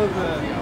of the uh,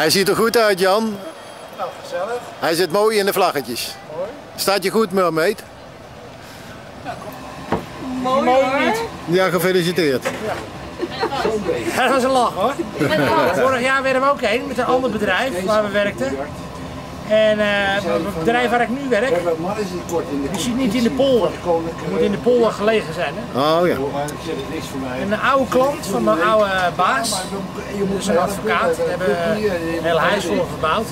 Hij ziet er goed uit, Jan. Nou, gezellig. Hij zit mooi in de vlaggetjes. Staat je goed, Mermaid? Mooi niet. Ja, gefeliciteerd. Ja, dat was een lach hoor. Vorig jaar werden we ook heen met een ander bedrijf waar we werkten. En eh, het bedrijf waar ik nu werk, die kort in de die zit niet in de polder. Die moet in de polder gelegen zijn. Hè? Oh ja. Ik zeg het niks voor mij. En een oude klant van mijn oude baas, dus een advocaat, hebben een heel huis vol verbouwd.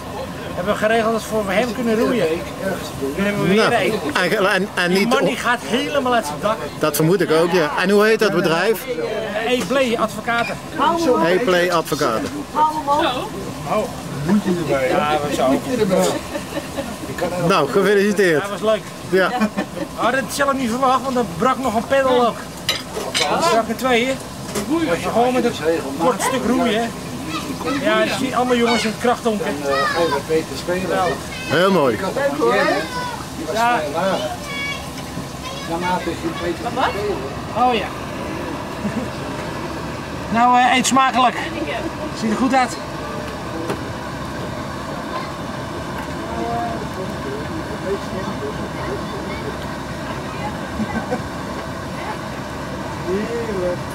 Hebben we geregeld dat we voor hem kunnen roeien. Nu hebben we weer Nou, een. en, en, en Die niet, man die gaat helemaal uit zijn dak. dat vermoed ik ook, ja. En hoe heet dat bedrijf? Hey, Play, advocaten. Hey Play Advocaten. Ja, we zo. Nou, gefeliciteerd. Dat was leuk. Ja. We hadden het zelf niet verwacht, want er brak nog een pedal ook. Er brak er twee, hè? Gewoon met een kort stuk roeien? Ja, je ziet allemaal jongens in krachtonken. Ga je wat beter spelen. Heel mooi. Ik? Die was Ja. vrij laag. Naarmate je beter spelen. Oh ja. Nou, eh, eet smakelijk. Ziet er goed uit. We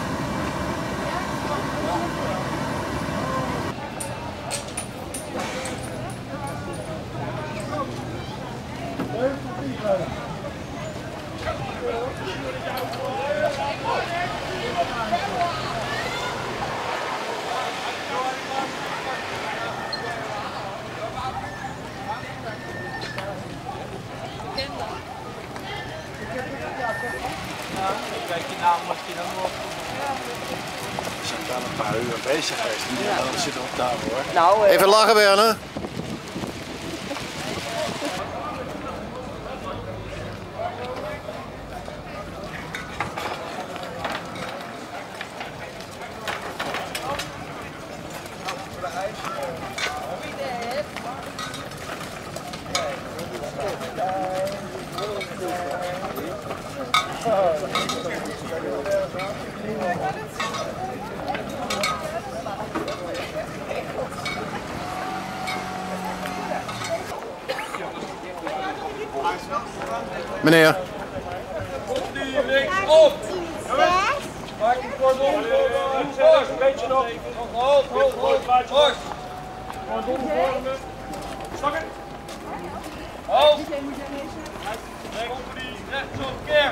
Even lachen, Werner. Meneer. Linksop! Maak die cordon voor Een beetje nog. Hoog, hoog, hoog. Hoog. Cordon vormen. Stakken. Hoog. Rechtsop, keer.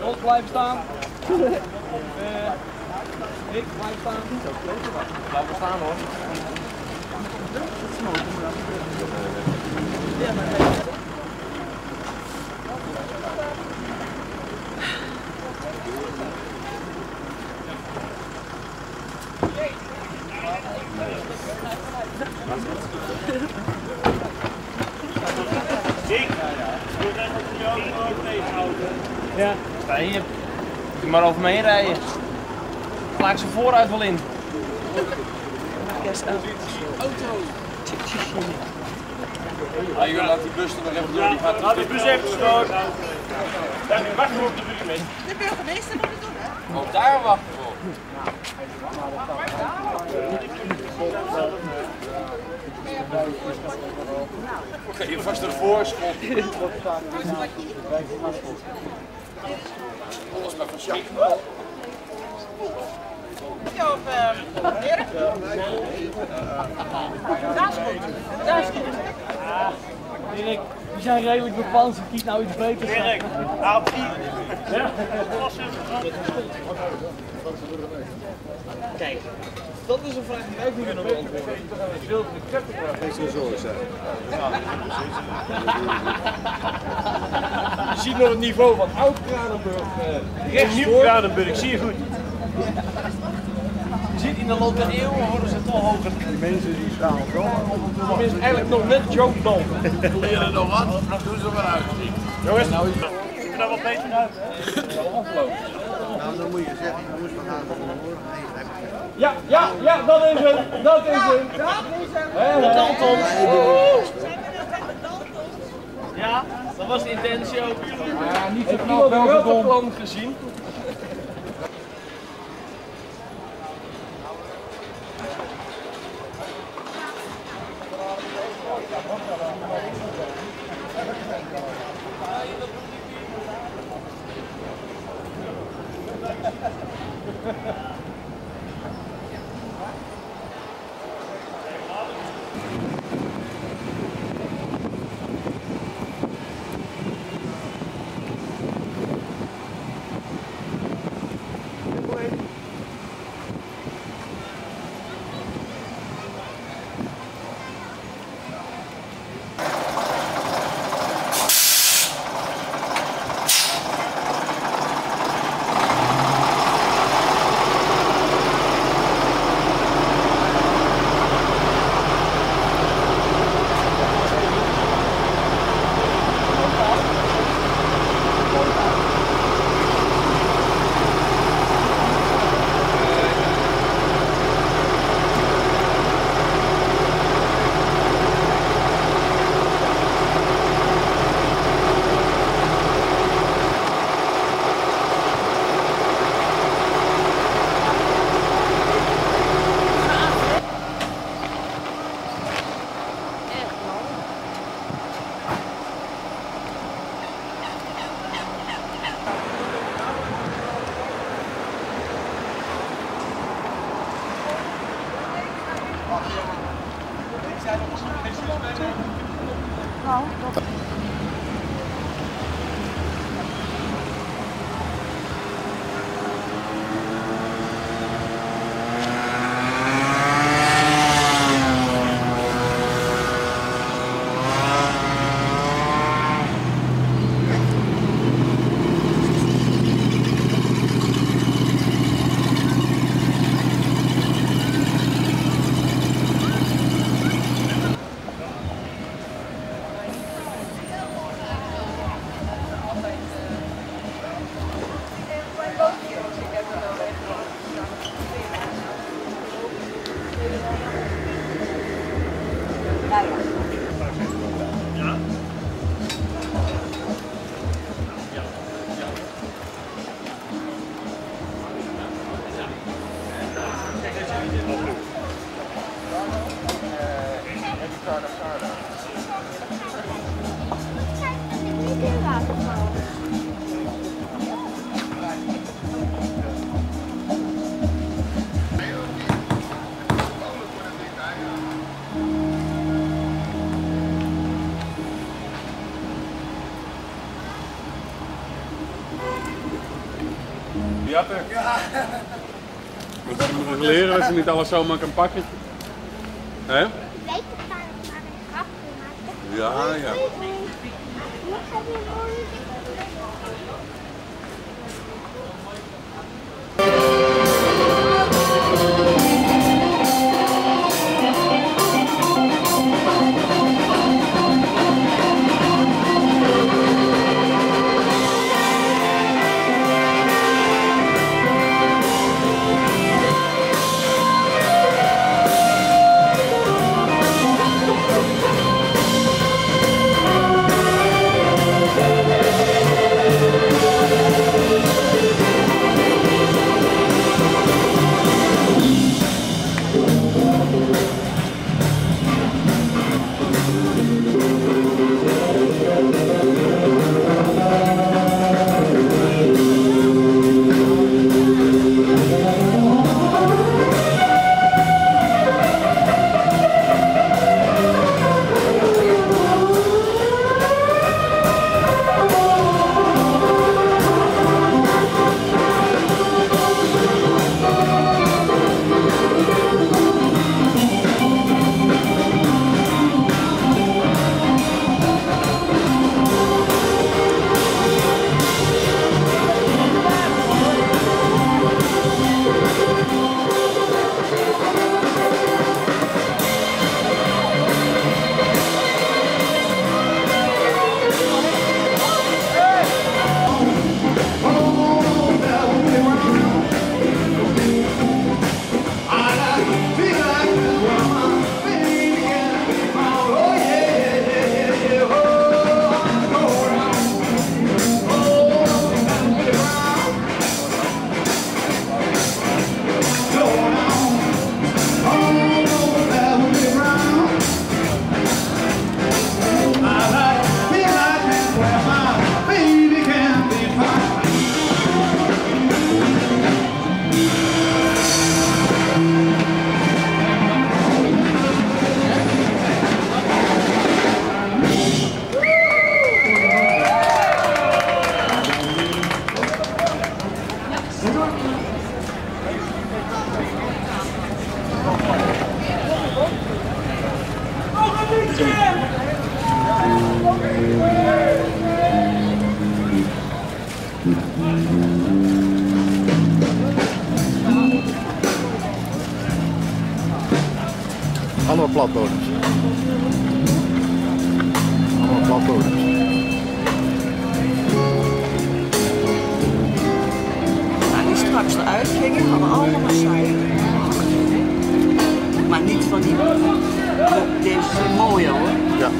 Rond blijven staan. Eh, Rick, blijf staan. Blijven staan hoor. Ja. Sta hier. Moet je maar over me heen rijden. Laat ik ze vooruit wel in. Ah, jullie laat die bus er nog even door. Die gaat Laat de bus even. Ja, nu wachten we op de burgemeester. De burgemeester moet het doen, hè? Ook daar wachten we op. Oké, je vast ervoor schot. Alles maar. Ja, of? Daar is goed. Daar is goed. Erik, die zijn redelijk bepaald, ze kiest nou iets beters. Dirk, haal die. Kijk, dat is een vraag die wij niet kunnen beantwoorden. Veel te krachtig. Je ziet nog het niveau van oud Kranenburg. Uh, nieuw Kranenburg, zie je goed. Je ziet in de loop der eeuwen worden ze toch hoger. Die mensen die staan wel op Het is eigenlijk nog net Joe Dalton. Leren nog wat, dan doen ze maar uit. Jongens, ziet er nou wat beter uit. Nou, dan moet je zeggen, jongens, we gaan het horen. Ja, ja, ja, dat is hem. Dat is hem. We net bij de Dalton? Ja, dat was de intentie ook. Ja, niet zo knap wel plan gezien. Leren dat ze niet alles zomaar kan pakken. Hè? Weet het maar een grapje maken. Ja? Ja, straks eruit gingen, hadden allemaal zeilen. Maar niet van die... Deze is mooi hoor. Ja.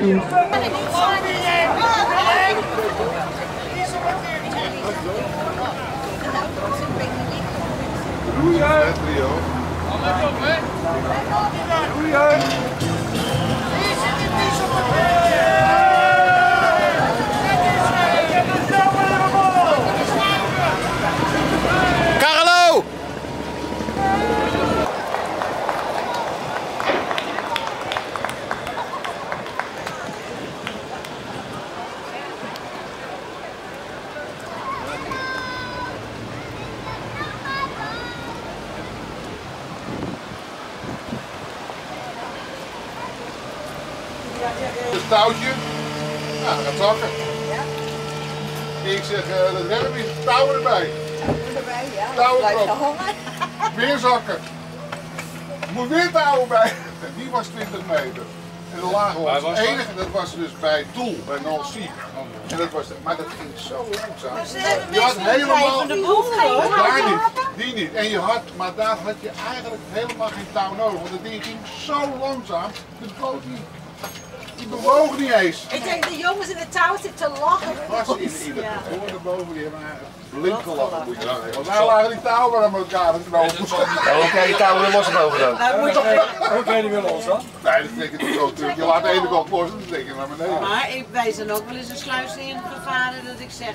Carlo! Het touwtje. Nou, dat gaat zakken. Ik zeg, eh, dat hebben we touw erbij. Touw erop. Weer zakken. Er moet weer touwen bij. En die was 20 meter. En de lage was het enige, dat was dus bij doel, bij Nancy. En dat was, maar dat ging zo langzaam. Je had helemaal, daar niet, die niet. En je had, maar daar had je eigenlijk helemaal geen touw nodig. Want het ding ging zo langzaam, de boot die, die bewoog niet eens. Ik denk de jongens in het touw zitten te lachen. Was in, in de hoorde boven, die hebben eigenlijk blind gelachen, moet je. Want wij lagen die touwen aan elkaar te knopen. Oké, die touwen weer losgenomen dan. Oké, die willen ons dan. Nee, dat denk ik niet zo natuurlijk. Je laat de ene kant los en dan denk je naar beneden. Maar ik, wij zijn ook wel eens een sluis in gevaren dat ik zeg.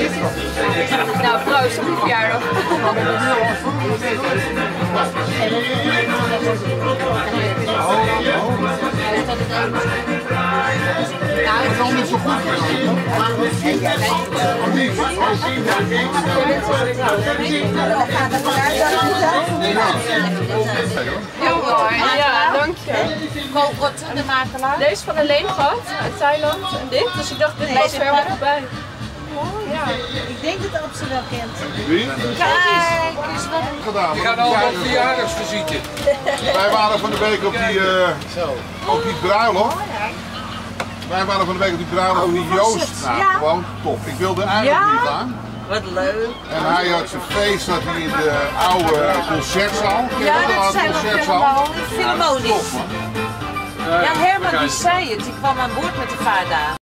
Nou, proost op je verjaardag. Het is niet zo goed. Heel. Ja, dank je. Deze van alleen gehad uit Thailand en dit. Dus ik dacht, dit was er helemaal voorbij. Ja. Ik denk dat Ab ze wel kent. Wie? Kijk eens wat Gedaan. We gaan allemaal op verjaardagsvisite. Wij waren van de week op die, eh op die bruiloft. Wij waren van de week op die bruiloft van die Joost. Nou, Ja. gewoon top. Ik wilde eigenlijk Ja. niet gaan. Wat leuk. En hij had zijn feest dat hij in de oude concertzaal. Ja, de dat oude zijn we concertzaal? helemaal. Ja. Ja, Herman die zei het. Die kwam aan boord met de vaardagen.